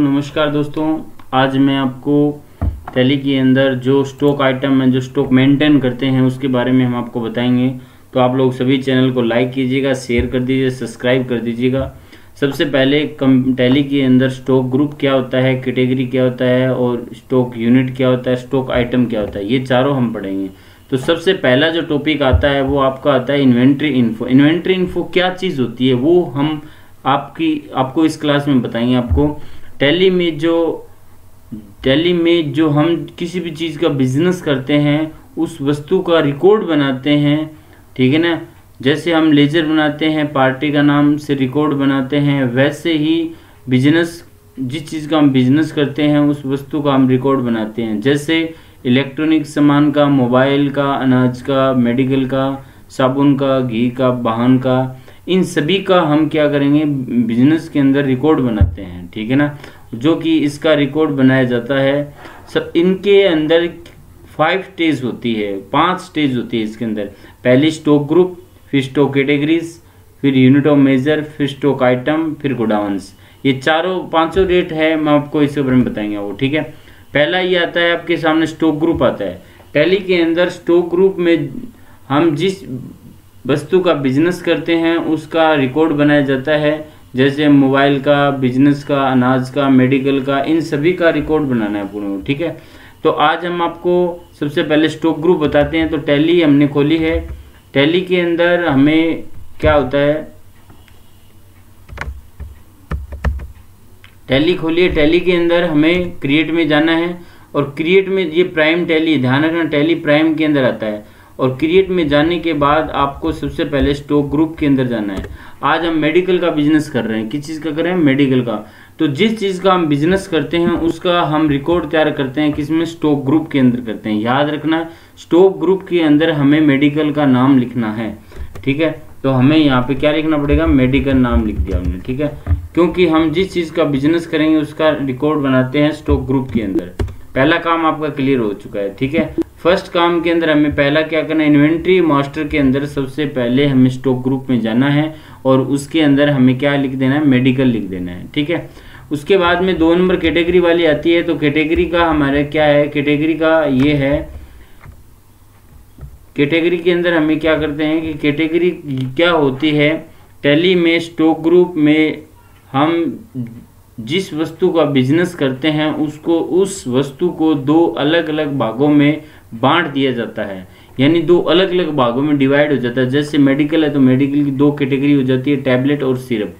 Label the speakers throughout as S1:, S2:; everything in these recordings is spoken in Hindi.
S1: नमस्कार दोस्तों, आज मैं आपको टैली के अंदर जो स्टॉक आइटम है, जो स्टॉक मेंटेन करते हैं, उसके बारे में हम आपको बताएँगे। तो आप लोग सभी चैनल को लाइक कीजिएगा शेयर कर दीजिए सब्सक्राइब कर दीजिएगा। सबसे पहले कम टैली के अंदर स्टॉक ग्रुप क्या होता है कैटेगरी क्या होता है, और स्टॉक यूनिट क्या होता है स्टॉक आइटम क्या होता है, ये चारों हम पढ़ेंगे। तो सबसे पहला जो टॉपिक आता है, वो आपका आता है इन्वेंट्री इन्फो इन्वेंट्री इन्फो क्या चीज़ होती है, वो हम आपकी, आपको इस क्लास में बताएँगे आपको। टैली में जो टैली में जो हम किसी भी चीज़ का बिज़नेस करते हैं, उस वस्तु का रिकॉर्ड बनाते हैं, ठीक है ना? जैसे हम लेजर बनाते हैं पार्टी का नाम से रिकॉर्ड बनाते हैं, वैसे ही बिज़नेस जिस चीज़ का हम बिज़नेस करते हैं, उस वस्तु का हम रिकॉर्ड बनाते हैं। जैसे इलेक्ट्रॉनिक सामान का मोबाइल का, अनाज का मेडिकल का, साबुन का, घी का वाहन का इन सभी का हम क्या करेंगे? बिज़नेस के अंदर रिकॉर्ड बनाते हैं, ठीक है ना? जो कि इसका रिकॉर्ड बनाया जाता है, सब इनके अंदर फाइव स्टेज होती है, पाँच स्टेज होती है इसके अंदर। पहली स्टॉक ग्रुप फिर स्टॉक कैटेगरीज फिर यूनिट ऑफ़ मेजर फिर स्टॉक आइटम फिर गोडाउंस ये चारों, पाँचों रेट है, मैं आपको इसके बारे में बताएँगे वो, ठीक है? पहला ये आता है, आपके सामने स्टॉक ग्रुप आता है। टैली के अंदर स्टॉक ग्रुप में हम जिस वस्तु का बिज़नेस करते हैं, उसका रिकॉर्ड बनाया जाता है, जैसे मोबाइल का बिज़नेस का, अनाज का मेडिकल का, इन सभी का रिकॉर्ड बनाना है पूर्ण, ठीक है? तो आज हम आपको सबसे पहले स्टॉक ग्रुप बताते हैं तो टैली हमने खोली है। टैली के अंदर हमें क्या होता है? टैली खोलिए। टैली के अंदर हमें क्रिएट में जाना है, और क्रिएट में ये प्राइम टैली ध्यान रखना टैली प्राइम के अंदर आता है। और क्रिएट में जाने के बाद आपको सबसे पहले स्टॉक ग्रुप के अंदर जाना है। आज हम मेडिकल का बिज़नेस कर रहे हैं। किस चीज़ का कर रहे हैं? मेडिकल का। तो जिस चीज़ का हम बिज़नेस करते हैं, उसका हम रिकॉर्ड तैयार करते हैं, किसमें? स्टॉक ग्रुप के अंदर करते हैं। याद रखना स्टॉक ग्रुप के अंदर हमें मेडिकल का नाम लिखना है। ठीक है? तो हमें यहाँ पे क्या लिखना पड़ेगा? मेडिकल नाम लिख दिया हमने। ठीक है? क्योंकि हम जिस चीज़ का बिज़नेस करेंगे, उसका रिकॉर्ड बनाते हैं स्टॉक ग्रुप के अंदर। पहला काम आपका क्लियर हो चुका है। ठीक है? फ़र्स्ट काम के अंदर हमें पहला क्या करना है? इन्वेंट्री मास्टर के अंदर सबसे पहले हमें स्टॉक ग्रुप में जाना है और उसके अंदर हमें क्या लिख देना है? मेडिकल लिख देना है, ठीक है? उसके बाद में दो नंबर कैटेगरी वाली आती है तो कैटेगरी का हमारे क्या है? कैटेगरी का ये है, कैटेगरी के अंदर हमें क्या करते हैं कि कैटेगरी क्या होती है? टैली में स्टॉक ग्रुप में हम जिस वस्तु का बिज़नेस करते हैं, उसको उस वस्तु को दो अलग अलग भागों में बांट दिया जाता है। यानी दो अलग अलग भागों में डिवाइड हो जाता है। जैसे मेडिकल है तो मेडिकल की दो कैटेगरी हो जाती है टैबलेट और सिरप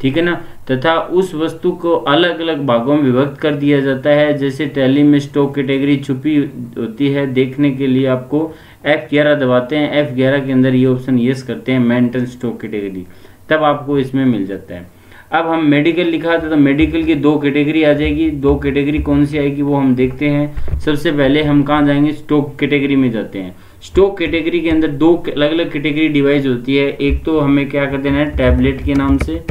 S1: ठीक है ना? तथा उस वस्तु को अलग अलग भागों में विभक्त कर दिया जाता है। जैसे टैली में स्टॉक कैटेगरी छुपी होती है, देखने के लिए आपको एफ़ ग्यारह दबाते हैं। एफ़ ग्यारह के अंदर ये ऑप्शन यस करते हैं मेंटल स्टॉक कैटेगरी तब आपको इसमें मिल जाता है। अब हम मेडिकल लिखा था तो मेडिकल की दो कैटेगरी आ जाएगी। दो कैटेगरी कौन सी आएगी वो हम देखते हैं। सबसे पहले हम कहाँ जाएँगे? स्टॉक कैटेगरी में जाते हैं। स्टॉक कैटेगरी के अंदर दो अलग अलग कैटेगरी डिवाइज होती है। एक तो हमें क्या कर देना है? टैबलेट के नाम से,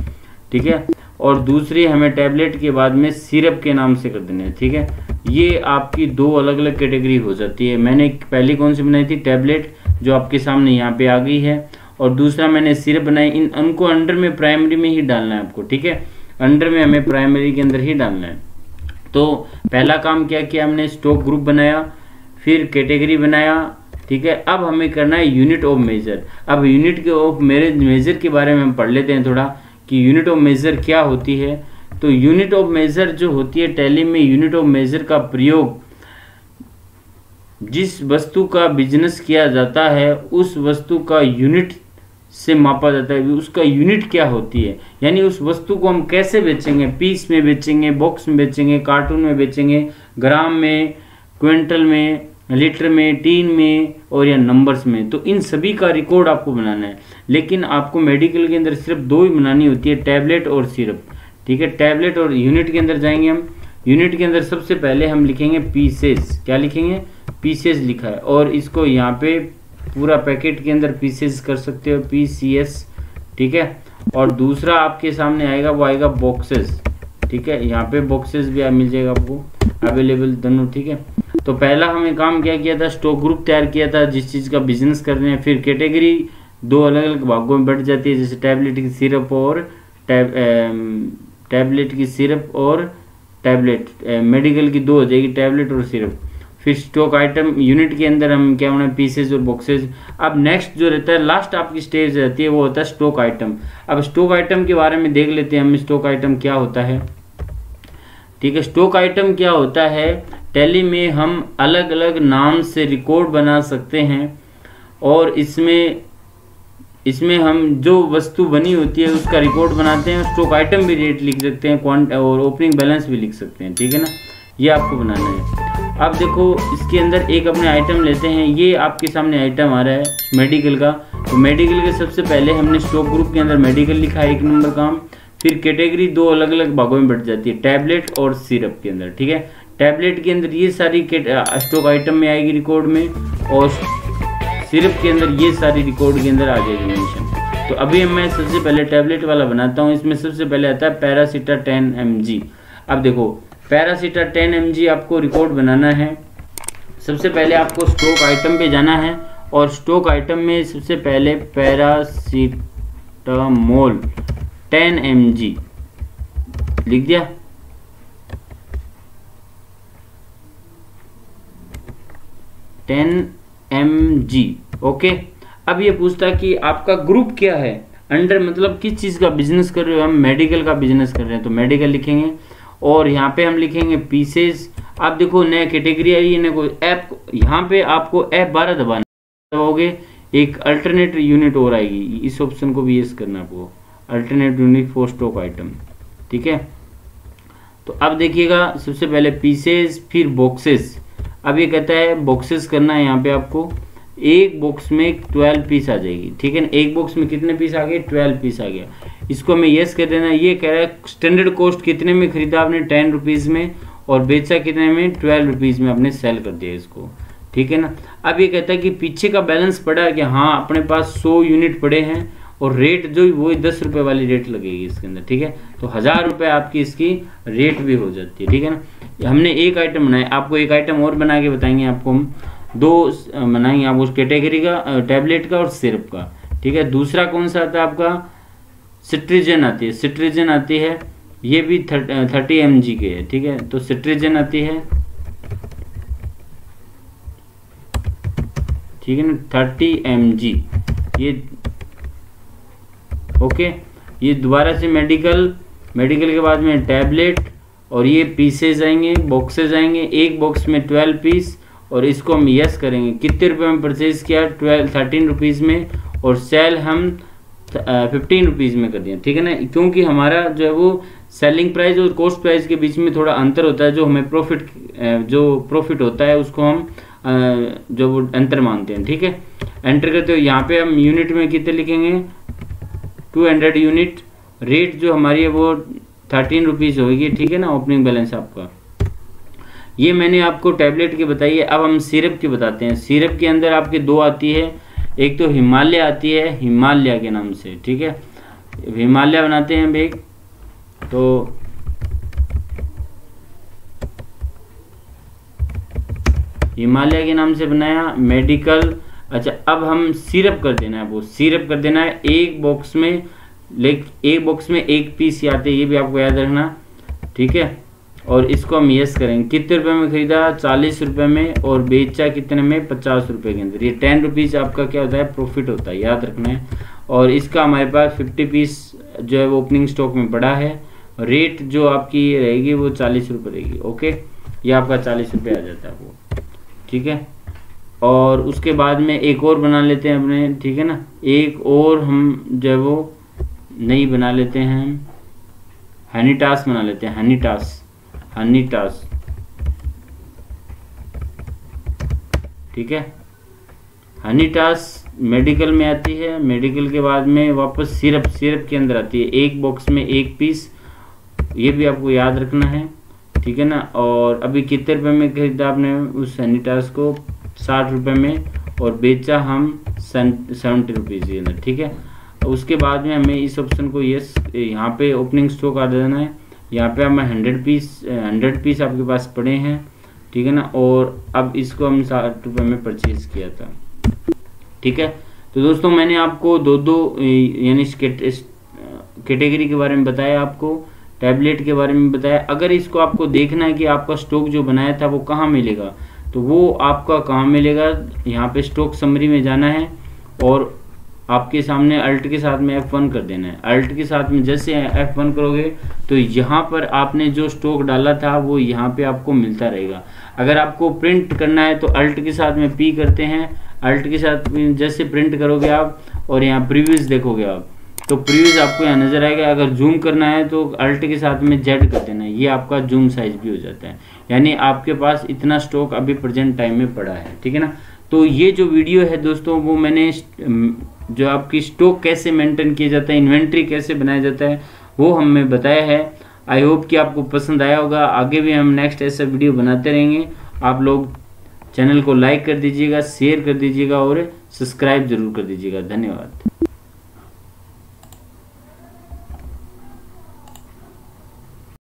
S1: ठीक है? और दूसरी हमें टैबलेट के बाद में सिरप के नाम से कर देना है, ठीक है? ये आपकी दो अलग अलग कैटेगरी हो जाती है। मैंने पहली कौन सी बनाई थी? टैबलेट जो आपके सामने यहाँ पे आ गई है। और दूसरा मैंने सिरप बनाई, इन उनको अंडर में प्राइमरी में ही डालना है आपको, ठीक है? अंडर में हमें प्राइमरी के अंदर ही डालना है। तो पहला काम क्या किया हमने? स्टॉक ग्रुप बनाया, फिर कैटेगरी बनाया, ठीक है? अब हमें करना है यूनिट ऑफ़ मेजर अब यूनिट के ऑफ़ मेजर के बारे में हम पढ़ लेते हैं थोड़ा, कि यूनिट ऑफ़ मेजर क्या होती है। तो यूनिट ऑफ़ मेजर जो होती है टैली में यूनिट ऑफ़ मेजर का प्रयोग, जिस वस्तु का बिज़नेस किया जाता है, उस वस्तु का यूनिट से मापा जाता है उसका यूनिट क्या होती है। यानी उस वस्तु को हम कैसे बेचेंगे? पीस में बेचेंगे बॉक्स में बेचेंगे कार्टून में बेचेंगे ग्राम में क्विंटल में लीटर में टीन में और या नंबर्स में। तो इन सभी का रिकॉर्ड आपको बनाना है। लेकिन आपको मेडिकल के अंदर सिर्फ़ दो ही बनानी होती है टैबलेट और सिरप ठीक है? टैबलेट और यूनिट के अंदर जाएँगे हम। यूनिट के अंदर सबसे पहले हम लिखेंगे पीसेस क्या लिखेंगे? पीसेस लिखा है। और इसको यहाँ पे पूरा पैकेट के अंदर पीसेस कर सकते हो पी सी एस ठीक है? और दूसरा आपके सामने आएगा, वो आएगा बॉक्सेस ठीक है? यहाँ पे बॉक्सेस भी मिल जाएगा आपको अवेलेबल दोनों, ठीक है? तो पहला हमें काम क्या किया था? स्टॉक ग्रुप तैयार किया था, जिस चीज़ का बिज़नेस कर रहे हैं, फिर कैटेगरी दो अलग अलग भागों में बढ़ जाती है, जैसे टैबलेट की सिरप और टैब टैबलेट की सिरप और टैबलेट मेडिकल की दो हो जाएगी टैबलेट और सिरप फिर स्टॉक आइटम यूनिट के अंदर हम क्या होना पीसेज और बॉक्सेज अब नेक्स्ट जो रहता है लास्ट आपकी स्टेज रहती है, वो होता है स्टॉक आइटम अब स्टॉक आइटम के बारे में देख लेते हैं हम स्टॉक आइटम क्या होता है। ठीक है स्टॉक आइटम क्या होता है? टैली में हम अलग अलग नाम से रिकॉर्ड बना सकते हैं और इसमें इसमें हम जो वस्तु बनी होती है, उसका रिकॉर्ड बनाते हैं स्टॉक आइटम भी रेट लिख सकते हैं क्वांट और ओपनिंग बैलेंस भी लिख सकते हैं, ठीक है ना? ये आपको बनाना है। अब देखो, इसके अंदर एक अपने आइटम लेते हैं। ये आपके सामने आइटम आ रहा है मेडिकल का। तो मेडिकल के सबसे पहले हमने स्टॉक ग्रुप के अंदर मेडिकल लिखा है एक नंबर काम। फिर कैटेगरी दो अलग अलग भागों में बढ़ जाती है टैबलेट और सिरप के अंदर, ठीक है? टैबलेट के अंदर ये सारी स्टॉक आइटम में आएगी रिकॉर्ड में, और सिरप के अंदर ये सारी रिकॉर्ड के अंदर आ जाएगी मेंशन तो अभी मैं सबसे पहले टैबलेट वाला बनाता हूँ। इसमें सबसे पहले आता है पैरासीटा टेन एम अब देखो पैरासीटा टेन एम आपको रिकॉर्ड बनाना है। सबसे पहले आपको स्टॉक आइटम पे जाना है और स्टॉक आइटम में सबसे पहले पैरासीटामोल टेन एम लिख दिया? Ten m okay. अब ये पूछता कि आपका ग्रुप क्या है? अंडर मतलब किस चीज़ का बिज़नेस कर रहे हो? हम मेडिकल का बिज़नेस कर रहे हैं तो मेडिकल लिखेंगे। और यहाँ पे हम लिखेंगे पीसेस आप देखो, नया कैटेगरी आई है कोई ऐप यहाँ पे आपको ऐप बारह दबाना दबाओगे एक अल्टरनेट यूनिट और आएगी। इस ऑप्शन को भी यस करना आपको। Alternate unit for stock item ठीक है? तो अब देखिएगा, सबसे पहले पीसेस फिर बॉक्सेस अब ये कहता है बॉक्सेस करना है यहाँ पे आपको। एक बॉक्स में ट्वेल्व पीस आ जाएगी। ठीक है ना? एक बॉक्स में कितने पीस आ गए? ट्वेल्व पीस आ गया। इसको हमें यस कर देना, ये कह रहा है स्टैंडर्ड कॉस्ट कितने में खरीदा आपने? टेन रुपीज़ में, और बेचा कितने में? ट्वेल्व रुपीज़ में आपने सेल कर दिया इसको। ठीक है ना? अब ये कहता है कि पीछे का बैलेंस पड़ा है कि हाँ अपने पास सौ यूनिट पड़े हैं, और रेट जो वो दस रुपए वाली रेट लगेगी इसके अंदर। ठीक है? तो हज़ार रुपए आपकी इसकी रेट भी हो जाती है। ठीक है ना? हमने एक आइटम बनाया। आपको एक आइटम और बना के बताएँगे आपको हम। दो बनाएँगे आप उस कैटेगरी का टैबलेट का और सिरप का। ठीक है? दूसरा कौन सा आता है आपका? सिट्रीजन आती है। सिट्रीजन आती है, ये भी थर्टी एम जी के है, ठीक है? तो सिट्रीजन आती है, ठीक है ना? Thirty m g. ये, ओके? ये दोबारा से मेडिकल मेडिकल के बाद में टैबलेट, और ये पीसेज आएँगे बॉक्सेज आएँगे, एक बॉक्स में ट्वेल्व पीस, और इसको हम यस करेंगे। कितने रुपए में परचेज किया? ट्वेल्व थर्टीन रुपीज़ में, और सेल हम फिफ्टीन रुपीज़ में कर दिया, ठीक है ना? क्योंकि हमारा जो है वो सेलिंग प्राइस और कॉस्ट प्राइस के बीच में थोड़ा अंतर होता है, जो हमें प्रॉफिट जो प्रॉफिट होता है, उसको हम जो वो अंतर मानते हैं, ठीक है? एंटर करते हो, यहाँ पे हम यूनिट में कितने लिखेंगे? टू हंड्रेड यूनिट रेट जो हमारी है वो थर्टीन रुपीज़ होगी, ठीक है ना ओपनिंग बैलेंस आपका? ये मैंने आपको टैबलेट की बताई है, अब हम सिरप की बताते हैं। सिरप के अंदर आपके दो आती है एक तो हिमालय आती है, हिमालय के नाम से, ठीक है? हिमालय बनाते हैं एक तो हिमालय के नाम से बनाया मेडिकल अच्छा अब हम सिरप कर देना है वो सिरप कर देना है, एक बॉक्स में लेक एक बॉक्स में एक पीस आते हैं, ये भी आपको याद रखना, ठीक है? और इसको हम यस करेंगे। कितने रुपए में खरीदा? चालीस रुपए में और बेचा कितने में? पचास रुपए के अंदर। ये टेन रुपीज़ आपका क्या होता है? प्रॉफिट होता है, याद रखना है। और इसका हमारे पास फिफ्टी पीस जो है वो ओपनिंग स्टॉक में बड़ा है। रेट जो आपकी रहेगी वो चालीस रुपये रहेगी ओके ये आपका चालीस रुपये आ जाता है वो, ठीक है? और उसके बाद में एक और बना लेते हैं अपने, ठीक है ना? एक और हम जो है वो नई बना लेते हैं। हनी टास बना लेते हैं हनी टास हनी टास ठीक है? हनी टास मेडिकल में आती है। मेडिकल के बाद में वापस सिरप सिरप के अंदर आती है। एक बॉक्स में एक पीस ये भी आपको याद रखना है। ठीक है ना? और अभी कितने रुपए में खरीदा आपने उस सैनिटास को? साठ रुपये में। और बेचा हम सेवेंटी रुपीज़ के अंदर। ठीक है? उसके बाद में हमें इस ऑप्शन को यस यहाँ पे ओपनिंग स्टॉक आ देना है। यहाँ पे हमें हंड्रेड पीस हंड्रेड पीस आपके पास पड़े हैं, ठीक है ना? और अब इसको हम साठ रुपये में परचेज किया था, ठीक है? तो दोस्तों, मैंने आपको दो दो यानी कैटेगरी के बारे में बताया आपको टैबलेट के बारे में बताया। अगर इसको आपको देखना है कि आपका स्टॉक जो बनाया था वो कहाँ मिलेगा तो वो आपका कहाँ मिलेगा? यहाँ पे स्टॉक समरी में जाना है, और आपके सामने अल्ट के साथ में एफ़ वन कर देना है। अल्ट के साथ में जैसे एफ़ वन करोगे तो यहाँ पर आपने जो स्टॉक डाला था, वो यहाँ पे आपको मिलता रहेगा। अगर आपको प्रिंट करना है तो अल्ट के साथ में पी करते हैं। अल्ट के साथ जैसे प्रिंट करोगे आप, और यहाँ प्रीव्यूज देखोगे आप तो प्रीव्यूज आपको यहाँ नज़र आएगा। अगर जूम करना है तो अल्ट के साथ में जेड कर देना है। ये आपका जूम साइज़ भी हो जाता है। यानी आपके पास इतना स्टॉक अभी प्रेजेंट टाइम में पड़ा है। ठीक है ना? तो ये जो वीडियो है दोस्तों, वो मैंने जो आपकी स्टॉक कैसे मेंटेन किया जाता है इन्वेंट्री कैसे बनाया जाता है, वो हमने बताया है। आई होप कि आपको पसंद आया होगा। आगे भी हम नेक्स्ट ऐसा वीडियो बनाते रहेंगे। आप लोग चैनल को लाइक कर दीजिएगा शेयर कर दीजिएगा और सब्सक्राइब ज़रूर कर दीजिएगा। धन्यवाद।